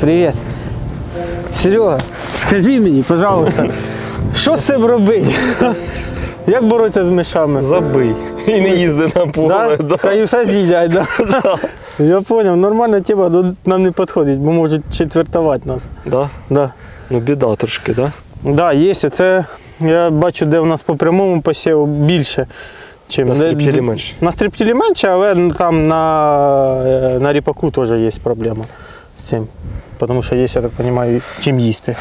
Привіт. Серега, скажи мені, пожалуйста, що з цим робити? Як боротися з мишами? Забий. І не їзди на поле. Да? Да? Хай все з'їдять, да? Я зрозумів, нормальна тема, нам не підходить, бо можуть четвертувати нас. Да? Да. Ну біда трошки, да? Да, є. Це я бачу, де у нас по прямому посіву більше. Чим На де- менше. На стриптілі менше, але ну, там на, е, на ріпаку теж є проблема з цим. Тому що є, я так розумію, чим їсти.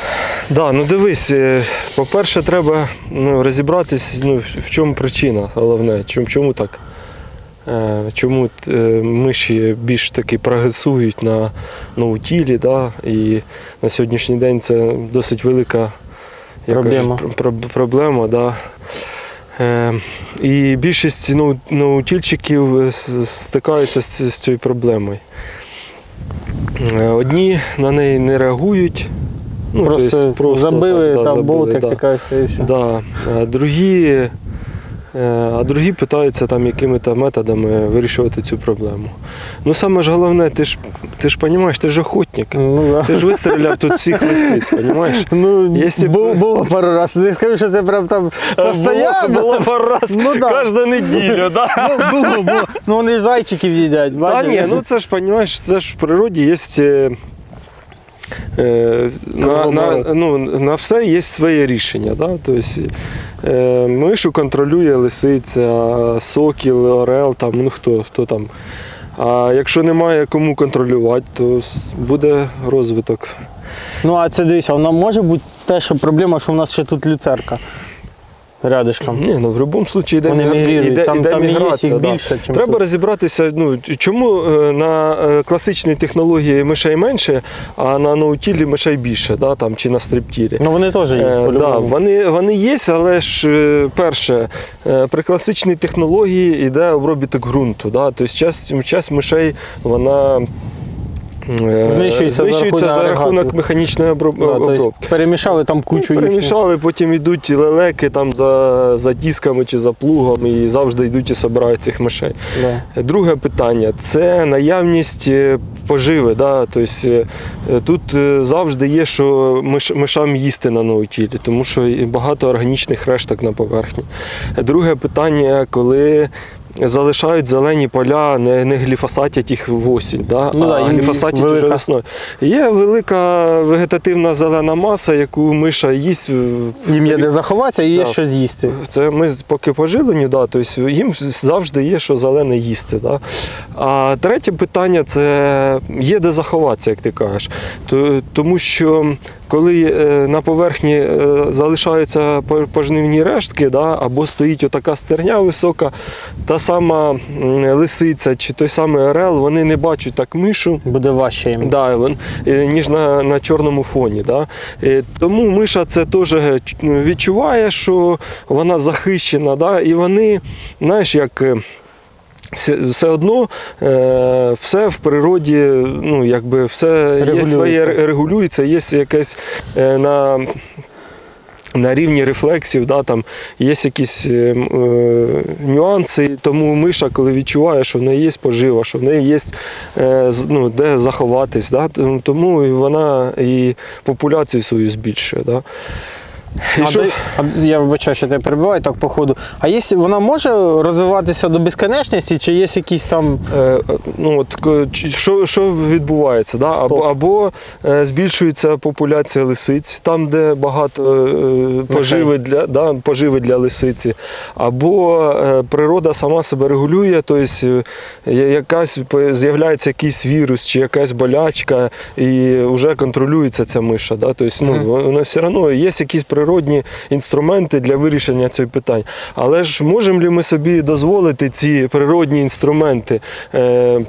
Да, ну дивись, е, по-перше, треба ну, розібратись, ну, в в чому причина, головне, чому, чому так. Е, Чому миші більш таки прогресують на ноутілі, да? і на сьогоднішній день це досить велика Проблема. Про- про- проблема да? Е, і більшість ноу- ноутільчиків е, стикаються з, з цією проблемою. Е, Одні на неї не реагують. Ну, просто, тобто забили там, там забили, болт, як да. ти кажеш, і все. Да. А другі, е, а другі питаються там якими-то методами вирішувати цю проблему. Ну саме ж головне, ти ж ти ж розумієш, ти ж охотник. Ну, да. Ти ж вистріляв тут всіх лисиць, розумієш? Ну, Якщо було, було пару разів. Не скажу, що це прям там постійно. Було, було пару раз Ну, да. кожну неділю, да? Ну, було, було. Ну вони ж зайчиків їдять, бачиш? ні, ну це ж розумієш, це ж в природі є. Е, на, на, ну, на все є своє рішення. Да? Тобто, е, мишу контролює лисиця, сокіл, орел, там, ну хто, хто там. А якщо немає кому контролювати, то буде розвиток. Ну а це дивися, воно може бути те, що проблема, що в нас ще тут люцерка рядишком. Ні, ну в будь-якому випадку йде, Вони мігрірують, йде, там, йде там і є міграція. їх да. більше, чим Треба тут. розібратися, ну, чому е, на е, класичній технології мишей менше, а на ноутілі мишей більше, да, там, чи на стриптілі. Ну вони теж є, Е, да, вони, вони є, але ж е, перше, е, при класичній технології йде обробіток ґрунту. Да? Тобто час, час мишей вона е, Знищується за рахунок механічної оброб- Да, тобто обробки. перемішали там кучу Ну, перемішали, потім йдуть лелеки там за, за дісками чи за плугом і завжди йдуть і собирають цих мишей. Да. Друге питання це наявність е, поживи. Да? Тобто, тут завжди є, що миш, мишам їсти на ноутілі, тому що багато органічних решток на поверхні. Друге питання, коли. Залишають зелені поля, не, не гліфосатять їх в осінь, да? Ну а їм гліфосатять велика- вже весною. Є велика вегетативна зелена маса, яку миша їсть. Їм є де заховатися і є Да. що з'їсти. це ми поки по жиленню, да, тобто їм завжди є, що зелене їсти. Да. А третє питання це є де заховатися, як ти кажеш. Тому що коли е, на поверхні е, залишаються пожнивні рештки, да, або стоїть отака стерня висока, та сама лисиця чи той самий орел, вони не бачать так мишу. Буде важче їм. Да, е, ніж на, на чорному фоні. Да? Тому миша це теж відчуває, що вона захищена, да? і вони, знаєш, як. Все, одно е, все в природі, ну якби все є Регулюється. своє регулюється, є якесь е, на, на рівні рефлексів, да, там є якісь е, е, нюанси, тому миша, коли відчуває, що в неї є пожива, що в неї є е, ну, де заховатись, да, тому вона і популяцію свою збільшує. Да. А що- де- я вибачаю, що тебе перебиваю так по ходу. А є, вона може розвиватися до безконечності, чи є якісь там. Е, ну, от, що, що відбувається? Да? Або, або е, збільшується популяція лисиць, там, де багато е, поживи для, да, поживи для лисиці, або е, природа сама себе регулює, тобто е, якась з'являється якийсь вірус чи якась болячка, і вже контролюється ця миша. Да? Тобто, ну, Мгм. вона все одно є якісь природні інструменти для вирішення цих питань. Але ж можемо ли ми собі дозволити ці природні інструменти? Е,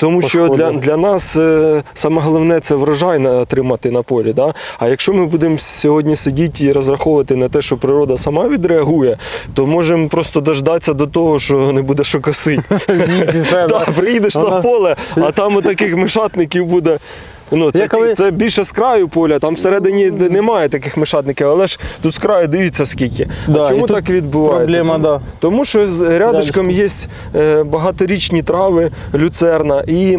тому що для, для нас е, саме головне це врожай отримати на полі. Да? А якщо ми будемо сьогодні сидіти і розраховувати на те, що природа сама відреагує, то можемо просто дождатися до того, що не буде що косити. Приїдеш на поле, а там таких мишатників буде. Ну, це, коли- це більше з краю поля, там всередині немає таких мишатників, але ж тут з краю дивіться скільки. Да, а чому так відбувається? проблема, тому, да. тому що з рядишком є е, багаторічні трави, люцерна і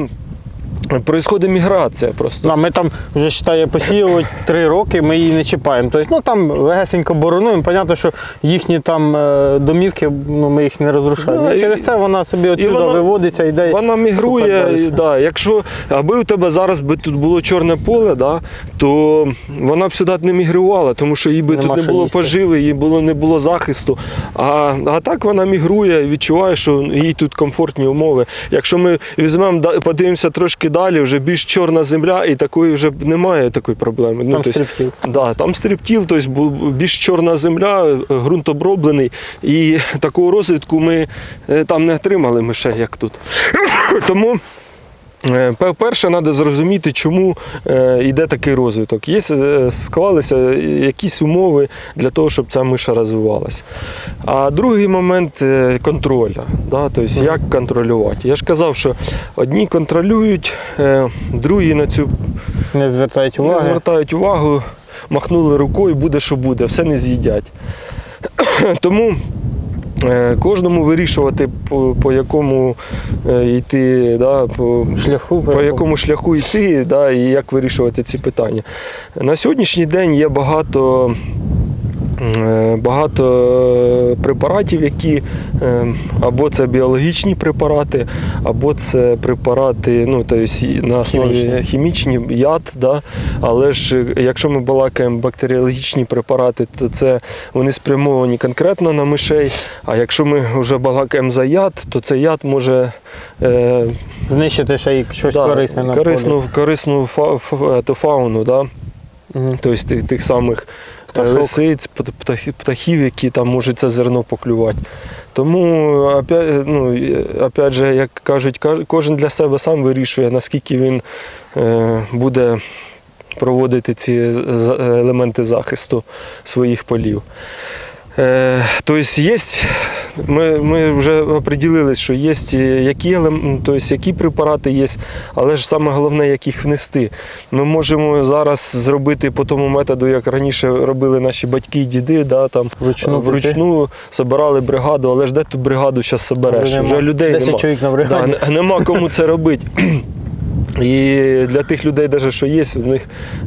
происходить міграція просто. А ми там вже вважає, посіяли три роки, ми її не чіпаємо. Тобто, ну там легесенько боронуємо. Понятно, що їхні там е, домівки, ну, ми їх не розрушаємо. Да, Ну, і- через це вона собі отсюди вона- виводиться, йде. Вона мігрує, і, да, якщо аби у тебе зараз би тут було чорне поле, да, то вона б сюди не мігрувала, тому що їй би Нема тут не було їсти. поживи, їй було не було захисту. А, а так вона мігрує, відчуває, що їй тут комфортні умови. Якщо ми візьмемо подивимося трошки далі, вже більш чорна земля, і такої вже немає такої проблеми. Там тобто, стрибків. Да, там стрибтіл, тобто більш чорна земля, е, ґрунт оброблений. І такого розвитку ми е, там не отримали мишей, як тут. Тому. Е, пе- Перше, треба зрозуміти, чому е, йде такий розвиток. Є, е, склалися якісь умови для того, щоб ця миша розвивалася. А другий момент контроля. Да? Тобто, як контролювати. Я ж казав, що одні контролюють, другі на цю Не звертають не звертають увагу, махнули рукою, буде, що буде, все не з'їдять. Тому кожному вирішувати, по, по якому е, йти, да, по, Шляху по якому шляху йти, да, і як вирішувати ці питання. На сьогоднішній день є багато. Е, Багато препаратів, які е, або це біологічні препарати, або це препарати, ну тобто на основі Хімічні. хімічні, яд. Да? Але ж е, якщо ми балакаємо бактеріологічні препарати, то це вони спрямовані конкретно на мишей. А якщо ми вже балакаємо за яд, то цей яд може е, Знищити ще й щось да, корисне на корисну, корисну фа, фа, ту фауну, да? полі. Мгм. тобто тих, тих самих е, Пташок. лисиць, птахів, які там можуть це зерно поклювати. Тому, опять, ну, опять же, як кажуть, кожен для себе сам вирішує, наскільки він е, буде проводити ці елементи захисту своїх полів. Е, тобто є, ми, ми вже оприділились, що є які, елем- тобто, які препарати є, але ж саме головне, як їх внести. Ми можемо зараз зробити по тому методу, як раніше робили наші батьки і діди, да, там, Вручну піти. вручну збирали бригаду, але ж де ту бригаду зараз собереш? Вже людей 10 нема. чоловік на бригаді. н- нема кому це робити. І для тих людей, даже, що є, у них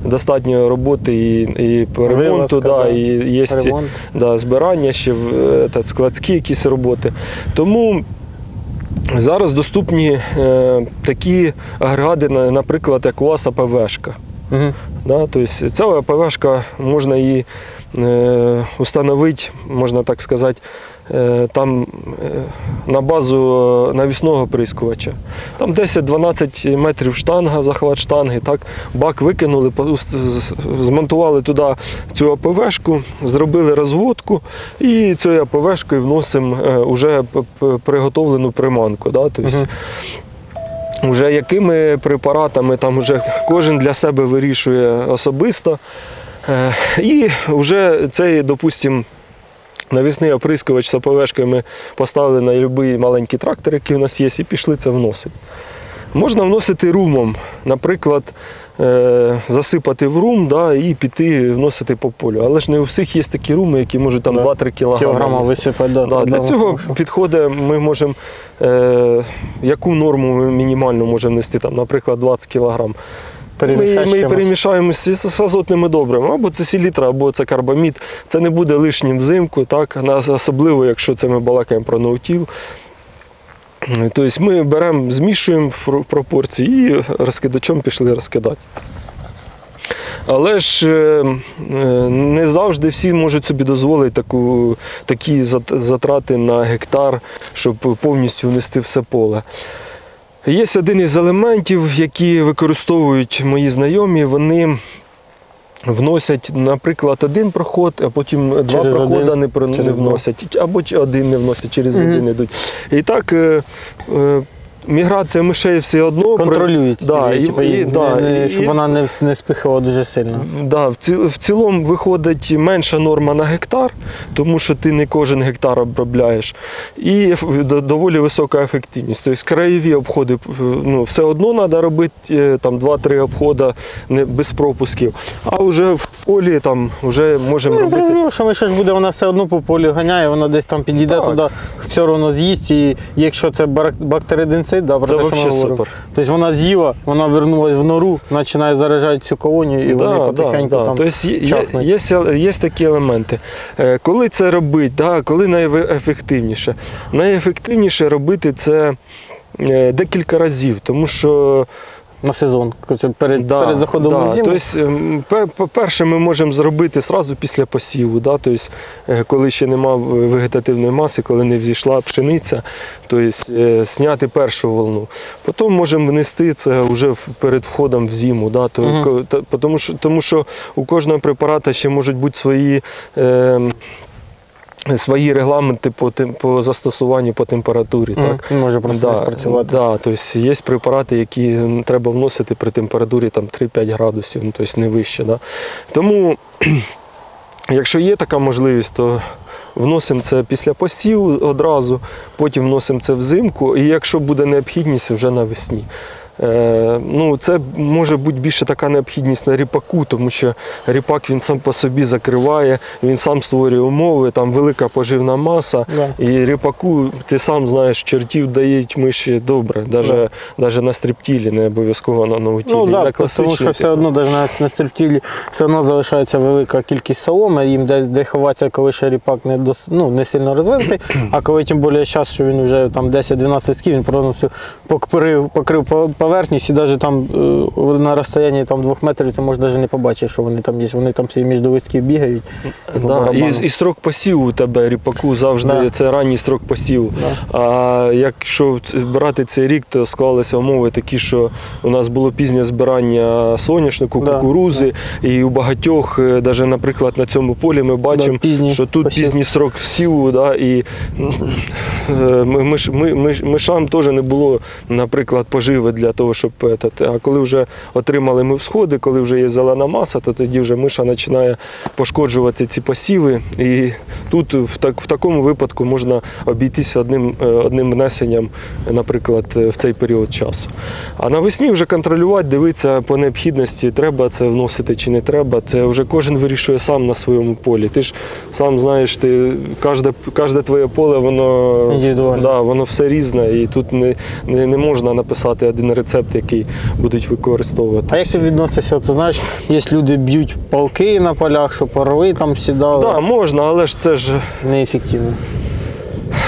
достатньо роботи і, і по ремонту, Вилазка, да, і є Ремонт. да, збирання ще е, та, складські якісь роботи. Тому зараз доступні е, такі агрегати, наприклад, як у вас АПВшка. Мгм. Да? Тобто ця АПВшка можна її е, установити, можна так сказати, там е, на базу навісного прискувача. Там 10-12 метрів штанга, захват штанги, так, бак викинули, змонтували туди цю АПВшку, зробили розводку і цією АПВшкою вносимо е, п- приготовлену приманку. Да? Тобто, якими препаратами там вже кожен для себе вирішує особисто. Е, І вже цей, допустимо, навісний оприскувач з АПВшкою ми поставили на будь-який маленький трактор, який у нас є, і пішли це вносити. Можна вносити румом, наприклад, е, засипати в рум да, і піти вносити по полю. Але ж не у всіх є такі руми, які можуть там Да. 2-3 кілограми. Кілограма висипати. Да, Да, для цього підходить, ми можемо, е, яку норму ми мінімальну можемо нести, там, наприклад, 20 кг. Ми, ми перемішаємо з, азотними добривами, або це селітра, або це карбамід. Це не буде лишнім взимку, так? особливо, якщо це ми балакаємо про no-till. Тобто ми беремо, змішуємо в пропорції і розкидачом пішли розкидати. Але ж е, е, не завжди всі можуть собі дозволити таку, такі затрати на гектар, щоб повністю внести все поле. Є один із елементів, які використовують мої знайомі, вони вносять, наприклад, один проход, а потім два Через проходи один, не, про- не через вносять, або ч- один не вносять, через один йдуть. І так е, е, міграція мишей все одно Контролюють, Да, і, і- типу, і- і- да, не- не- і- щоб вона не, не спихала дуже сильно. Да, в, ці, в цілому виходить менша норма на гектар, тому що ти не кожен гектар обробляєш. І доволі висока ефективність. Тобто краєві обходи е, ну, все одно треба робити е, там 2-3 обходи не, без пропусків. А вже в полі там вже можемо Ну, робити. зрозуміло, що миша ж буде, вона все одно по полі ганяє, вона десь там підійде Так. туди, все одно з'їсть. І якщо це барак- бактеридинцид, да, про Це те, що ми супер. Тобто вона з'їла, вона вернулась в нору, починає заражати цю колонію, і вони потихеньку там. Тобто є, є, є, є такі елементи. Е, Коли це робити, да, коли найефективніше? Найефективніше робити це е, декілька разів, тому що На сезон, перед, Да, перед заходом да. у зиму. Тобто, ем, по-перше, ми можемо зробити одразу після посіву, да? тобто, е, коли ще нема вегетативної маси, коли не взійшла пшениця, тобто, е, зняти першу волну. Потім можемо внести це вже перед входом в зиму. Да? То- Мгм. ко- та- Тому, що, тому що у кожного препарата ще можуть бути свої. Е, Свої регламенти по, тем- по застосуванню по температурі. Мгм. Так? Може просто не спрацювати. Да, тобто є препарати, які треба вносити при температурі там, 3-5 градусів, ну, тобто не вище. Да? Тому, якщо є така можливість, то вносимо це після посіву одразу, потім вносимо це взимку, і якщо буде необхідність, вже навесні. Е, ну, це може бути більше така необхідність на ріпаку, тому що ріпак він сам по собі закриває, він сам створює умови, там велика поживна маса. Да. І ріпаку ти сам знаєш, чертів дають миші добре, навіть, навіть на стриптілі, не обов'язково на новотілі. Ну на да, тому що все одно навіть на, на стриптілі все одно залишається велика кількість соломи, їм де, де ховатися, коли ще ріпак не, дос, ну, не сильно розвинутий, а коли тим більше зараз, що він вже там 10-12 листків, він повністю покрив, покрив по- поверхність і навіть там е, на розстоянні там, двох метрів ти можеш навіть не побачити, що вони там є. Вони там між листків бігають. Да, і, і строк посіву у тебе ріпаку завжди Да. це ранній строк посіву. Да. А якщо брати цей рік, то склалися умови такі, що у нас було пізнє збирання соняшнику, Да, кукурузи, і у багатьох, навіть, наприклад, на цьому полі ми бачимо, що тут посів. пізній строк сіву, да, і е, ми, ми, ми, ми, мишам теж не було, наприклад, поживи для того, щоб етати. А коли вже отримали ми всходи, коли вже є зелена маса, то тоді вже миша починає пошкоджувати ці посіви. І тут в, так, в такому випадку можна обійтися одним, е, одним внесенням, наприклад, е, в цей період часу. А навесні вже контролювати, дивитися по необхідності, треба це вносити чи не треба. Це вже кожен вирішує сам на своєму полі. Ти ж сам знаєш, ти кожне, кожне твоє поле, воно, да, воно все різне, і тут не, не, не можна написати один рецепт, який будуть використовувати. А як ти відносишся? Ти знаєш, є люди б'ють палки на полях, що паровий там сідали. Да, можна, але ж це ж Неефективно.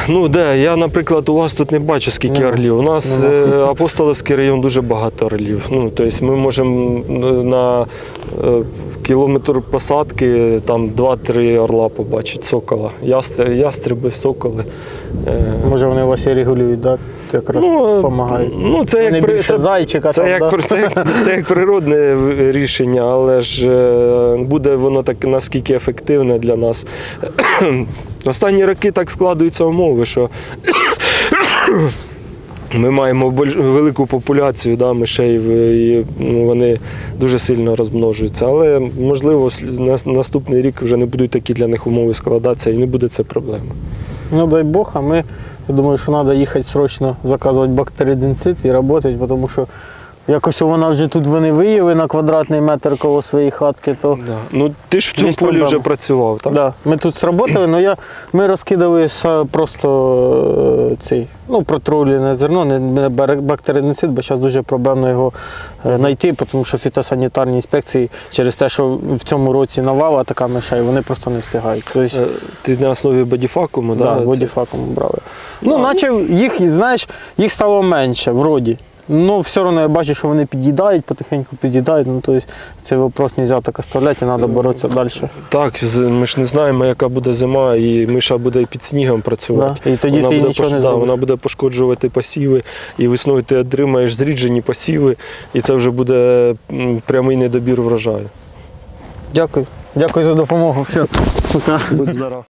Ну де, я, наприклад, у вас тут не бачу, скільки Нема. орлів. У нас Нема. е, Апостолівський район дуже багато орлів. Ну, тобто ми можемо на е, кілометр посадки там 2-3 орла побачити, сокола. Ястр, ястреби, соколи. Е, Може вони вас і регулюють, так? Да? Якраз Ну, допомагають. Ну, це Вони як, при- це, зайчика це, там, як, да? це, це як природне рішення, але ж е, буде воно так наскільки ефективне для нас. Останні роки так складуються умови, що ми маємо больш- велику популяцію да, мишей, і ну, вони дуже сильно розмножуються. Але можливо наступний рік вже не будуть такі для них умови складатися і не буде це проблеми. Ну дай Бог, а ми, я думаю, что надо ехать срочно заказывать бактериденцит и работать, потому що якось вона вже тут вони виїли на квадратний метр коло своєї хатки, то Да. Ну, ти ж в цьому Є полі проблема. вже працював, так? Да, ми тут сработали, але я, ми розкидали са- просто е, цей, ну, протрулене зерно, не, не бар- бактерицид, бо зараз дуже проблемно його е, знайти, тому що фітосанітарні інспекції через те, що в цьому році навала така мишей, вони просто не встигають. Тобто, Е, Ти на основі бодіфакуму, да, да? це- водіфаком брали. Ну, наче їх, знаєш, їх стало менше, вроді. Ну, все одно я бачу, що вони під'їдають, потихеньку під'їдають. Ну, тобто цей вопрос не можна так оставляти, і треба боротися далі. Так, ми ж не знаємо, яка буде зима, і миша буде і під снігом працювати. Да. І тоді вона ти буде нічого пош- не да. Вона буде пошкоджувати посіви, і весною ти отримаєш зріджені посіви, і це вже буде прямий недобір врожаю. Дякую. Дякую за допомогу. Все. Пока. Будь здоров.